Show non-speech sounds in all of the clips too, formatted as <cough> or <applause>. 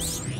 Sweet.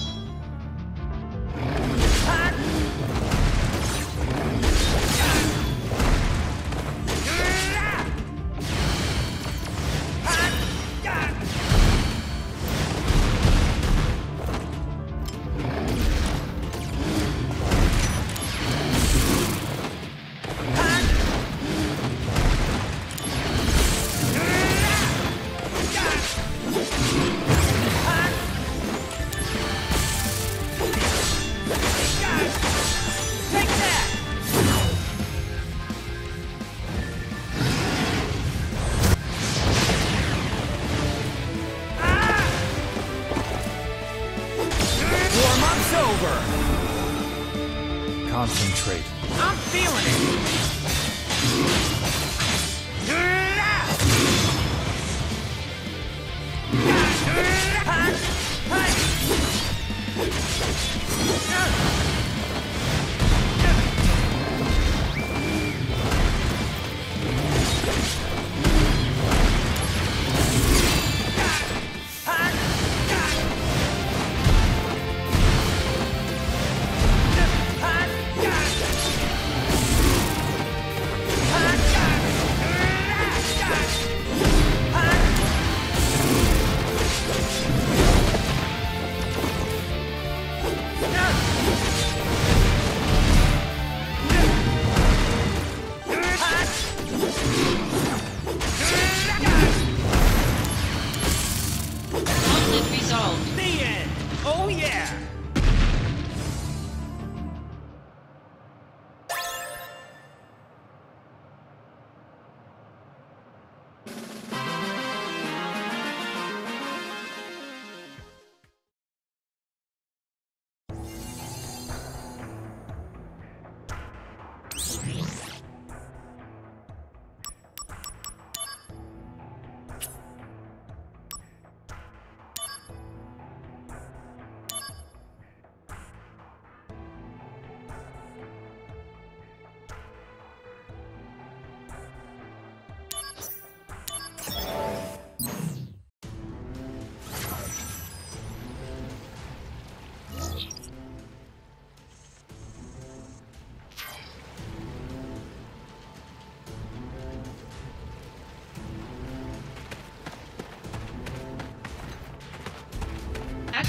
I'm feeling it!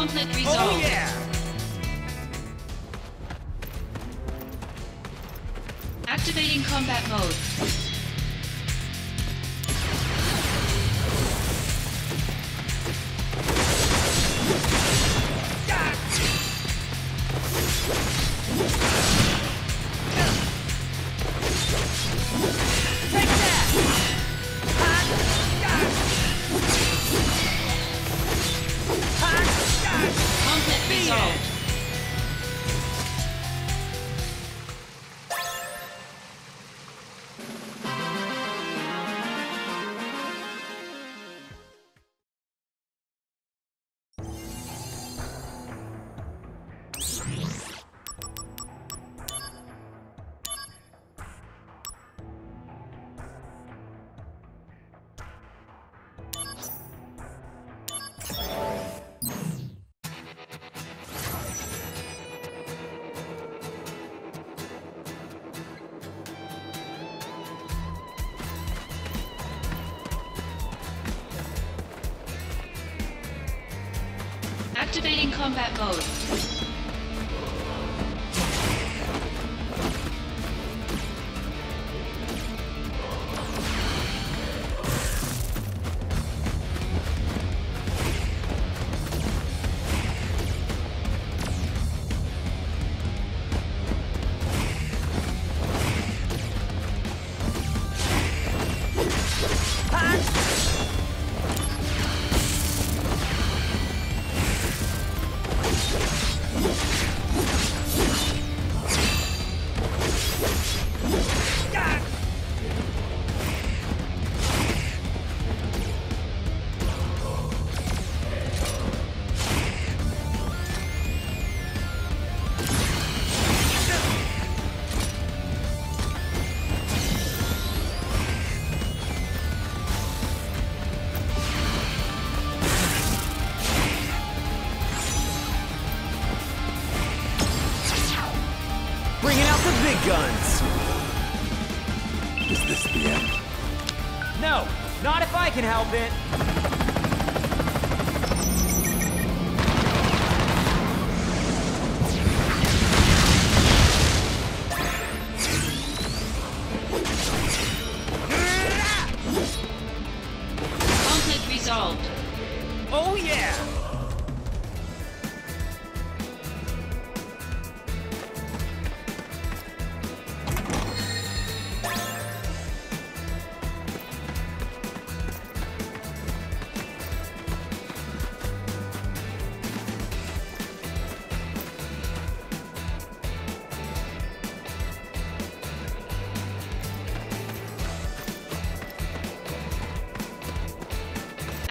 Conflict resolved. Oh yeah! Activating combat mode.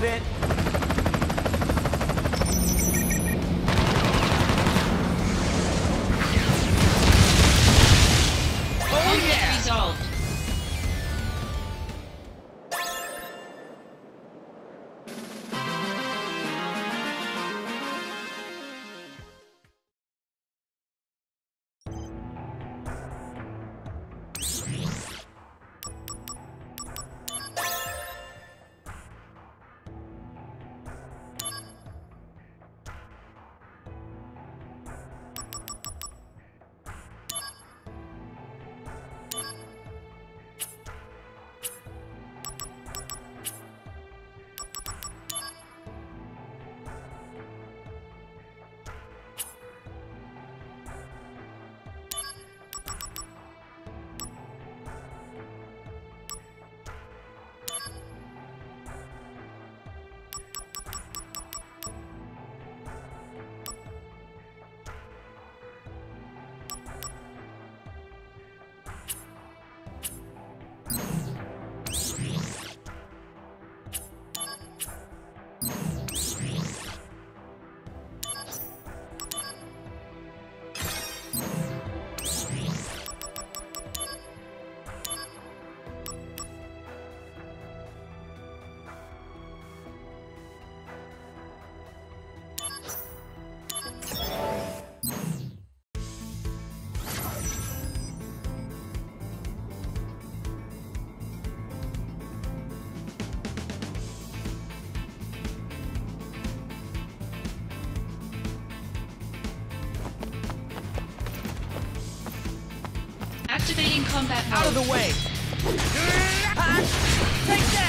It. Activating combat mode. Out of the way. Take that!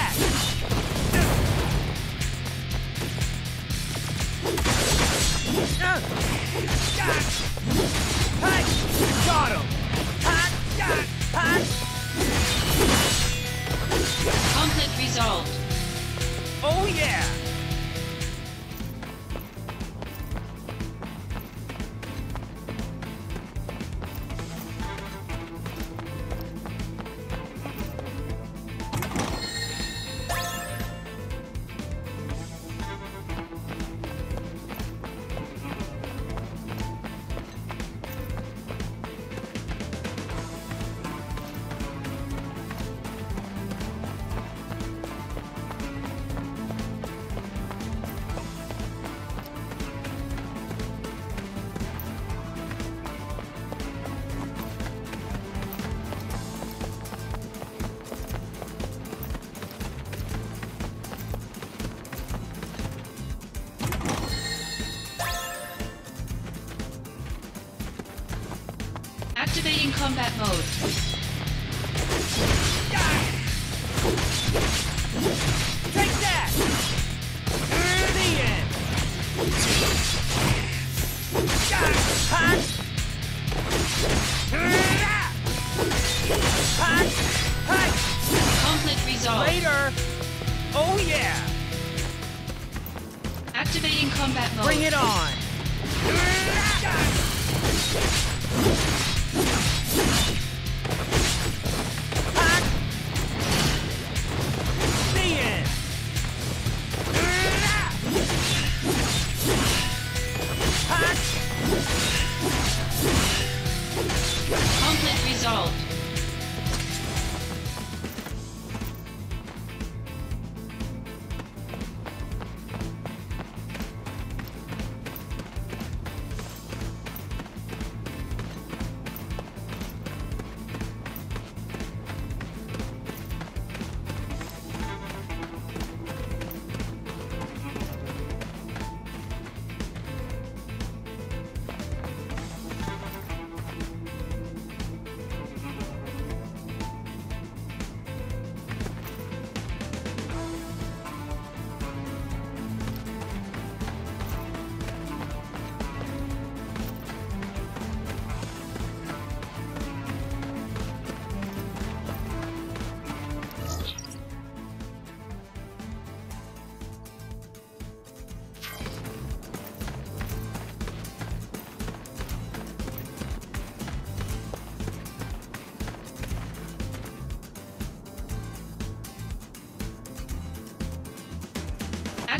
combat mode.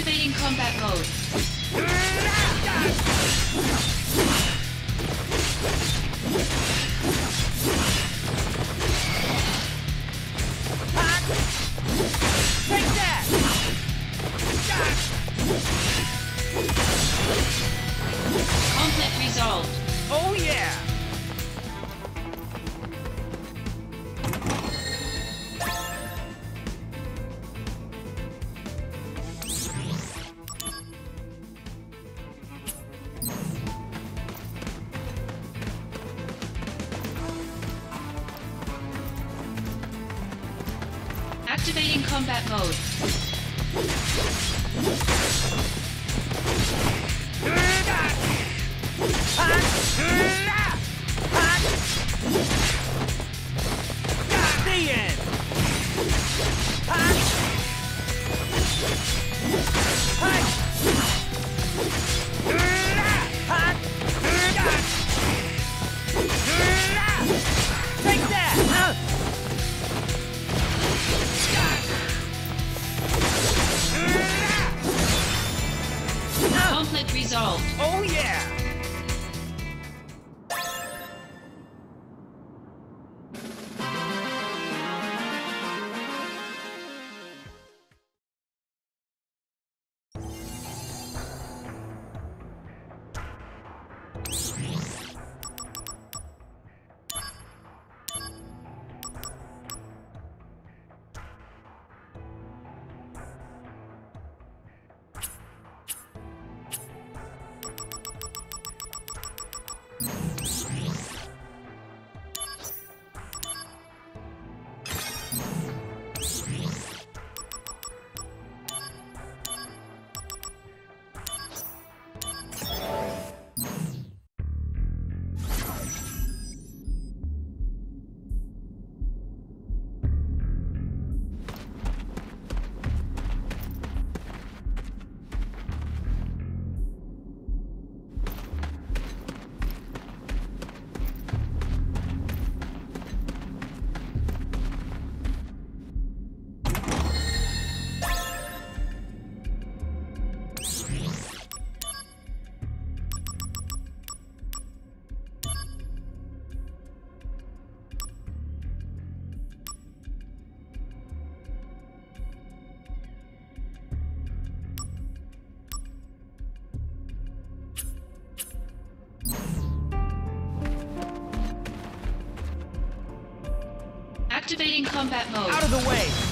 Activating combat mode. Conflict resolved. Oh yeah! Activating combat mode. Out of the way!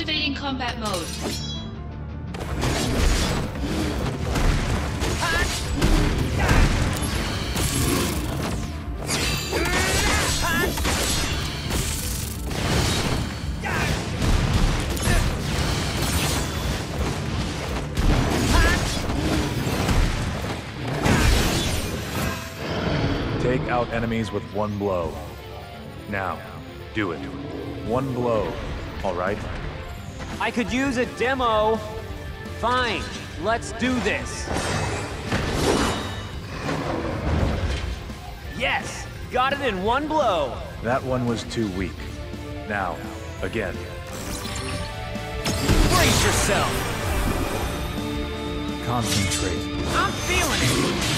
Activating combat mode. Take out enemies with one blow. Now, do it. One blow, alright? I could use a demo. Fine, let's do this. Yes, got it in one blow. That one was too weak. Now, again. Brace yourself! Concentrate. I'm feeling it!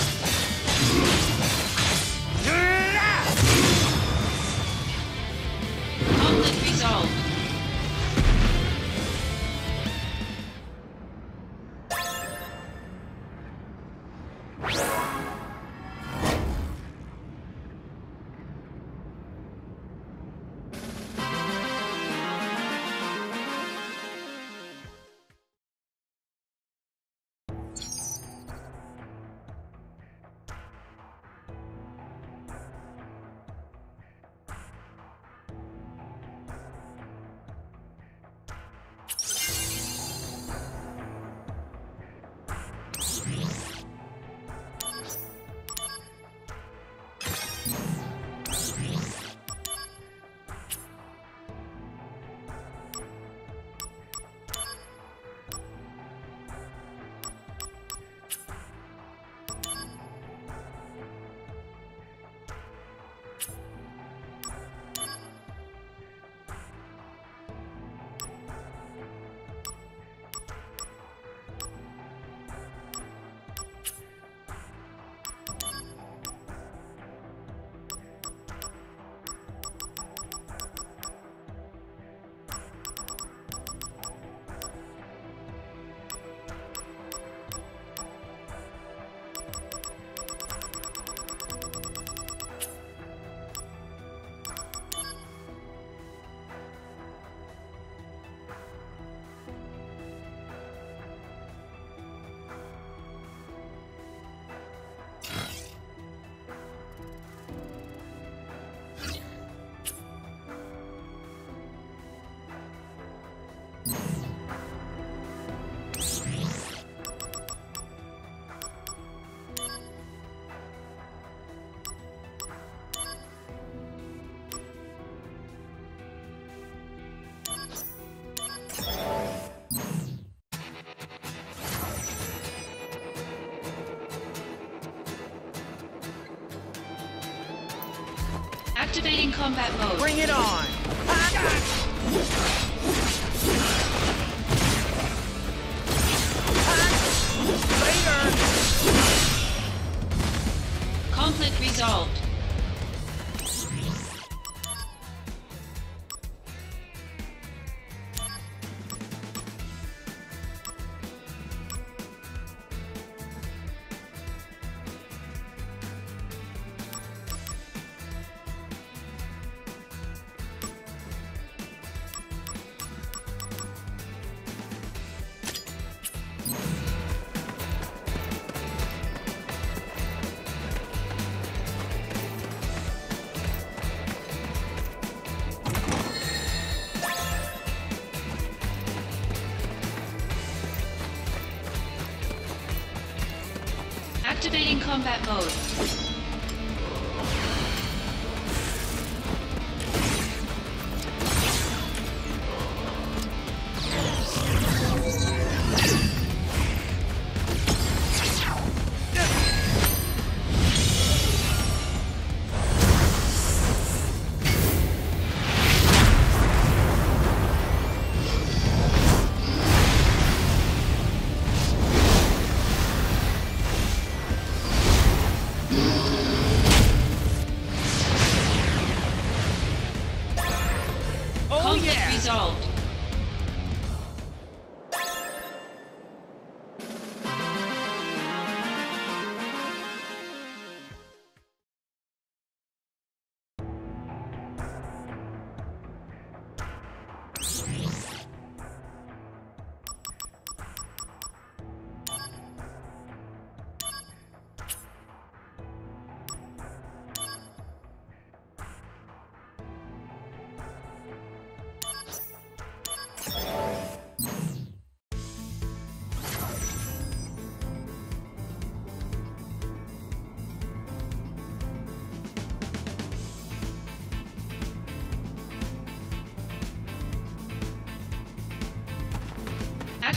Combat mode. Bring it on!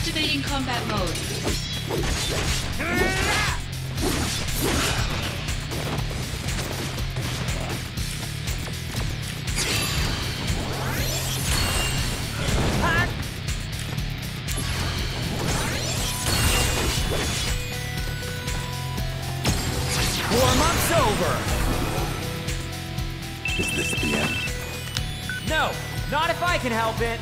Activating combat mode. Four months over! Is this the end? No! Not if I can help it!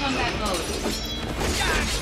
combat mode.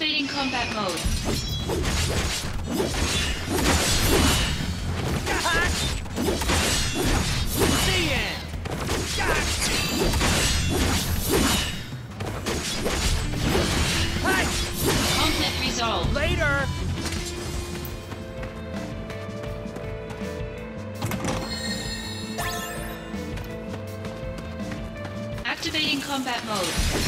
Activating combat mode. Later! Activating combat mode.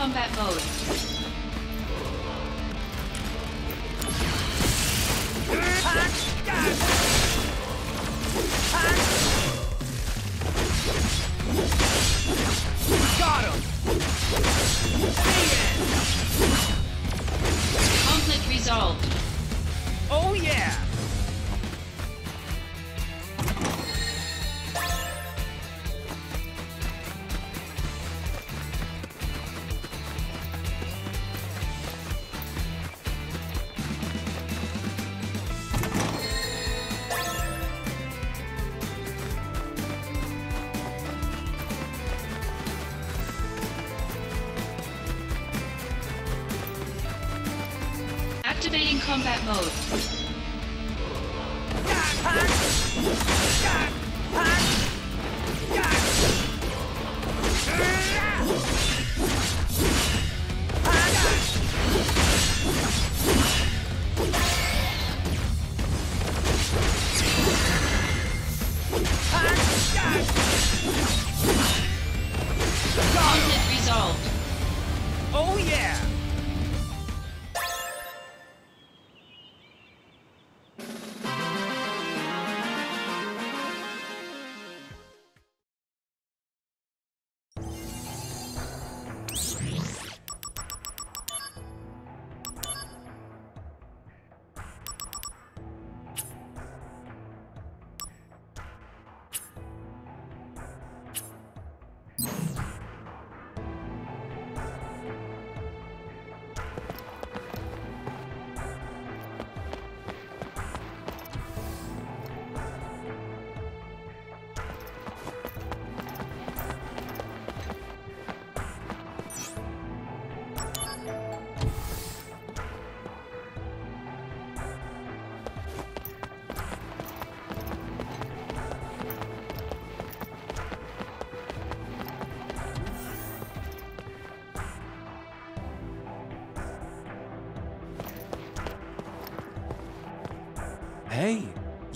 Combat mode.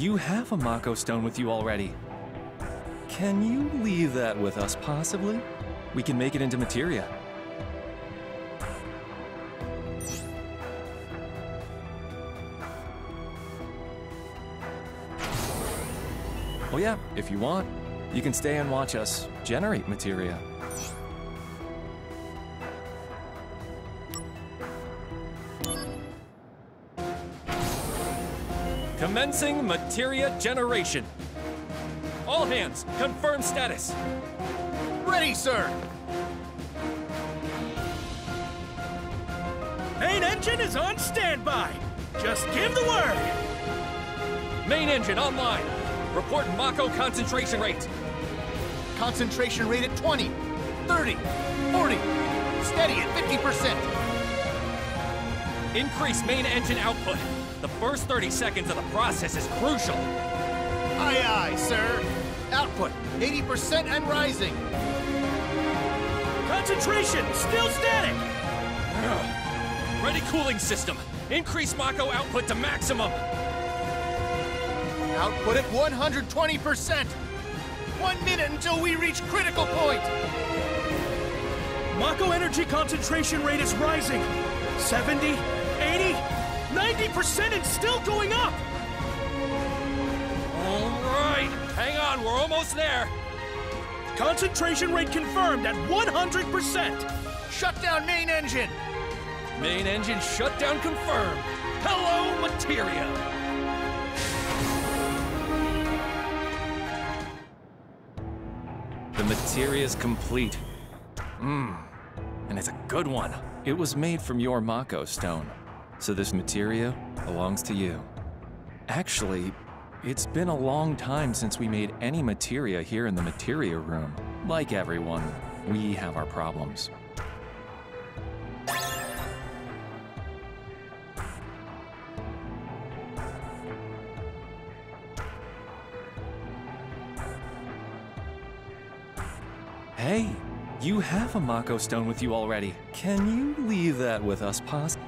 You have a Mako stone with you already. Can you leave that with us, possibly? We can make it into materia. Oh yeah, if you want, you can stay and watch us generate materia. Commencing materia generation. All hands, confirm status. Ready, sir! Main engine is on standby. Just give the word. Main engine online. Report Mako concentration rate. Concentration rate at 20, 30, 40. Steady at 50%. Increase main engine output. The first 30 seconds of the process is crucial. Aye, aye, sir. Output 80% and rising. Concentration still static. <sighs> Ready cooling system. Increase Mako output to maximum. Output at 120%. One minute until we reach critical point. Mako energy concentration rate is rising. 70, 80, 90% and still going up. All right. Hang on, we're almost there. Concentration rate confirmed at 100%. Shut down main engine. Main engine shutdown confirmed. Hello, materia. The materia is complete. Mmm, and it's a good one. It was made from your Mako stone, so this materia belongs to you. Actually, it's been a long time since we made any materia here in the materia room. Like everyone, we have our problems. Hey, you have a Mako stone with you already. Can you leave that with us, Pos?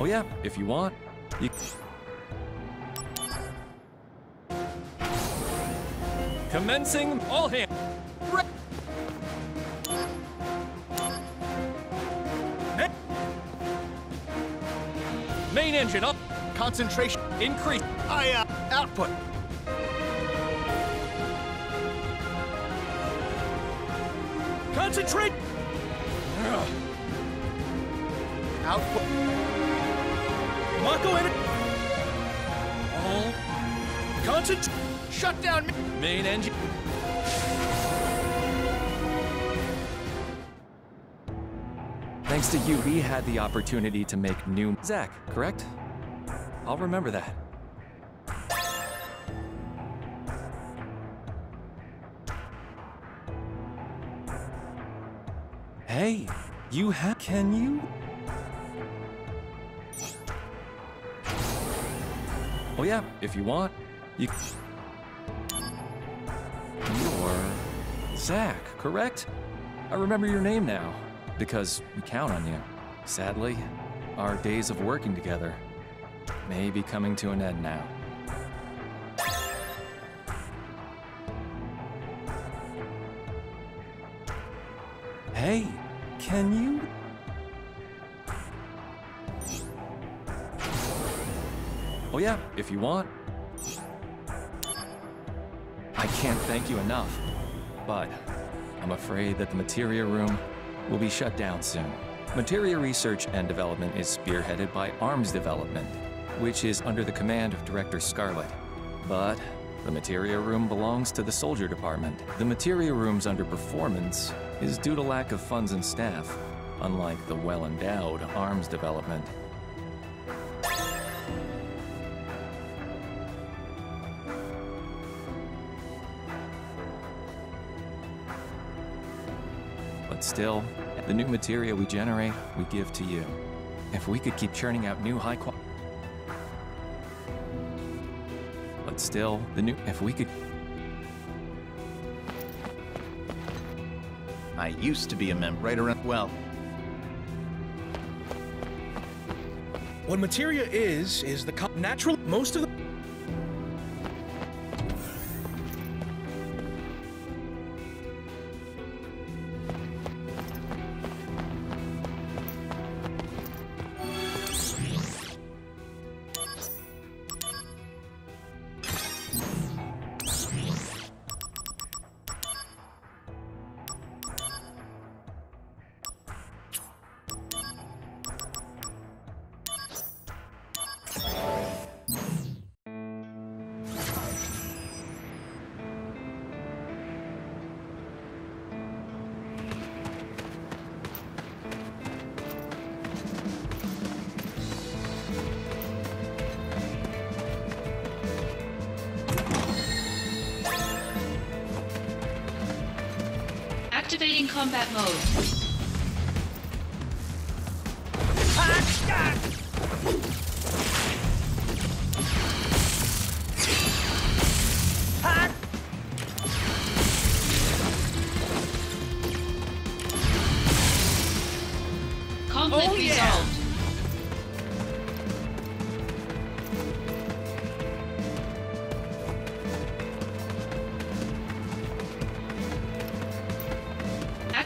Oh yeah, if you want, you... Commencing all hands. Main engine up. Concentration increase. I uh, output. Concentrate. Ugh. Output. Mako energy! All... Oh. Concentrate! Shut down. Main engine. Thanks to you, we had the opportunity to make new. Zack, correct? I'll remember that. Hey, you have. Can you? Oh, yeah, if you want. You. You're. Zack, correct? I remember your name now. Because we count on you. Sadly, our days of working together may be coming to an end now. Hey, can you? Oh, yeah, if you want. I can't thank you enough, but I'm afraid that the Materia Room will be shut down soon. Materia research and development is spearheaded by Arms Development, which is under the command of Director Scarlet. But the Materia Room belongs to the Soldier Department. The Materia Room's underperformance is due to lack of funds and staff, unlike the well endowed Arms Development. Still, the new material we generate, we give to you. If we could keep churning out new high quality. But still, the new. If we could. I used to be a member right around. Well, What materia is, is the natural. Most of the.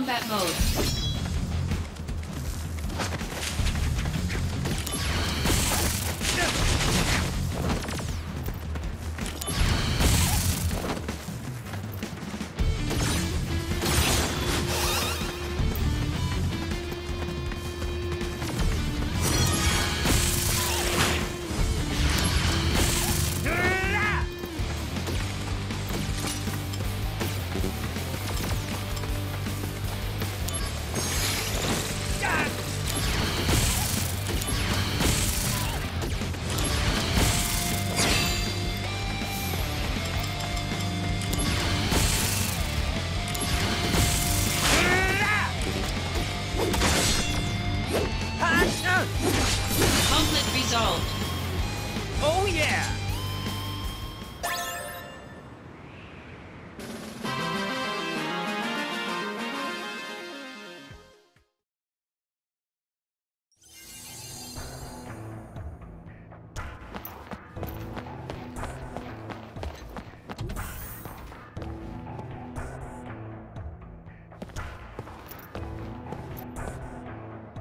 Combat mode.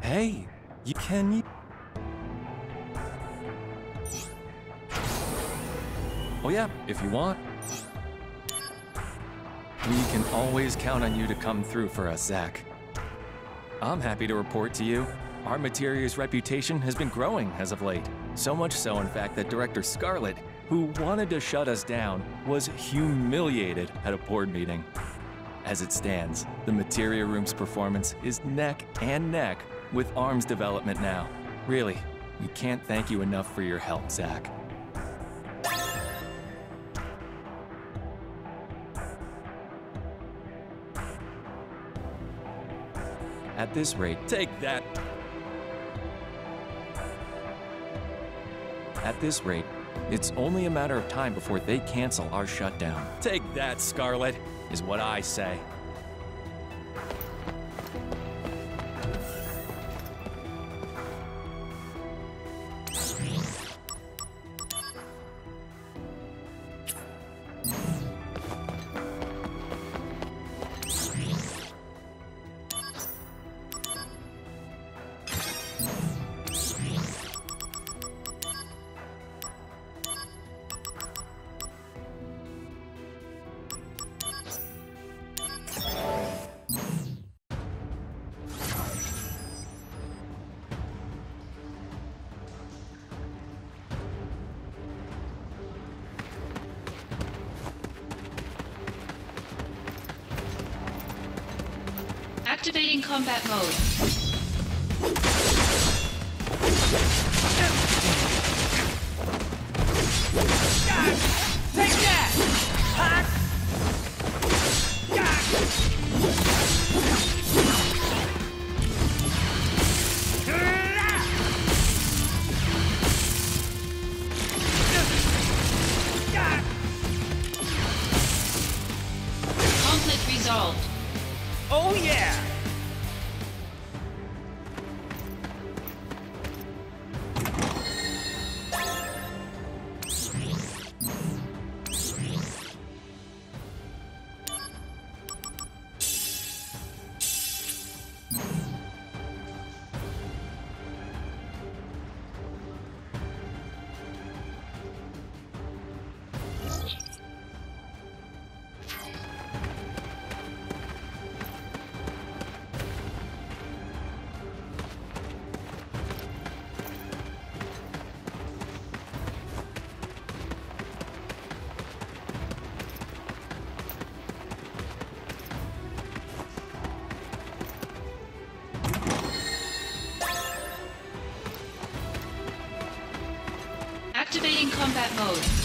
Hey, you can you? Oh yeah, if you want. We can always count on you to come through for us, Zack. I'm happy to report to you, our Materia's reputation has been growing as of late. So much so, in fact, that Director Scarlet, who wanted to shut us down, was humiliated at a board meeting. As it stands, the Materia Room's performance is neck and neck with Arms development now. Really, we can't thank you enough for your help, Zack. At this rate, take that. At this rate, it's only a matter of time before they cancel our shutdown. Take that, Scarlet, is what I say. Combat mode. Combat mode.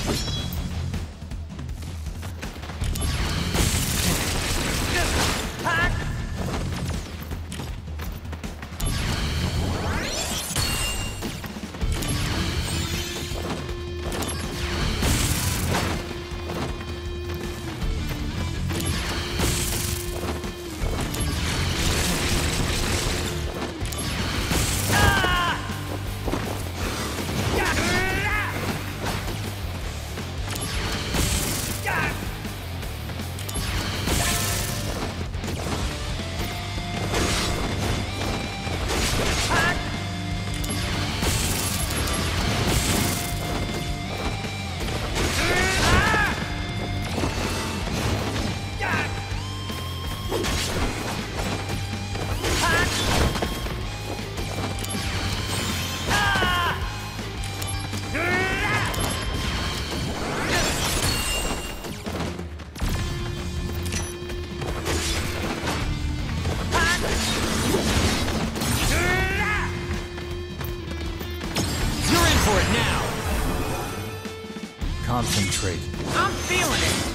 Concentrate. I'm feeling it!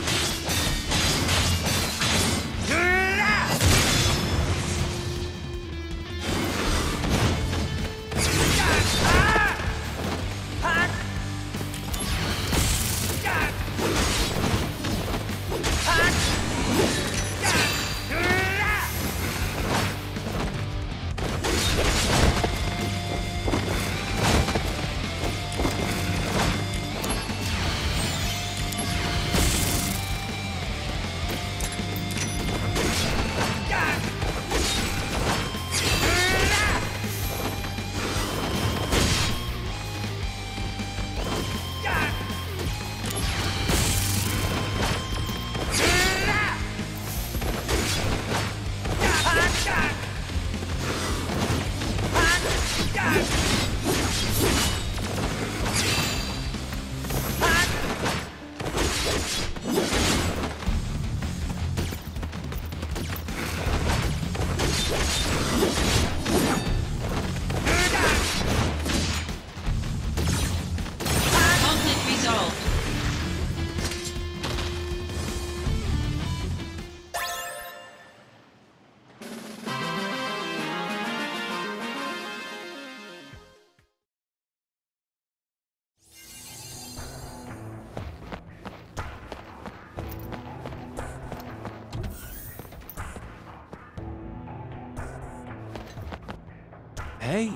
Hey,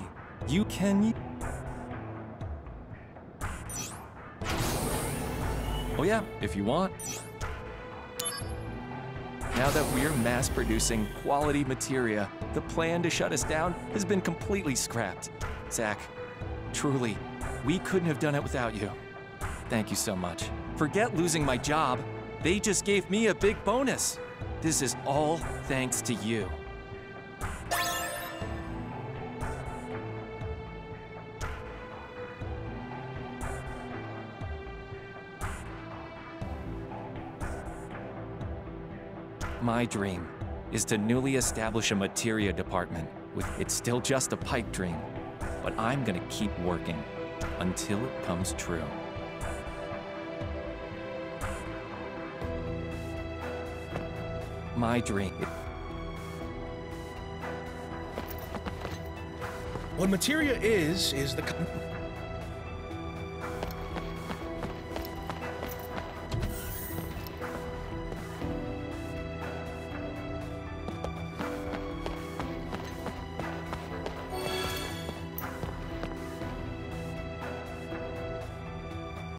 you can. Oh, yeah, if you want. Now that we're mass producing quality materia, the plan to shut us down has been completely scrapped. Zack, truly, we couldn't have done it without you. Thank you so much. Forget losing my job. They just gave me a big bonus. This is all thanks to you. My dream is to newly establish a materia department. With it's still just a pipe dream, but I'm gonna keep working until it comes true. My dream. What materia is, is the.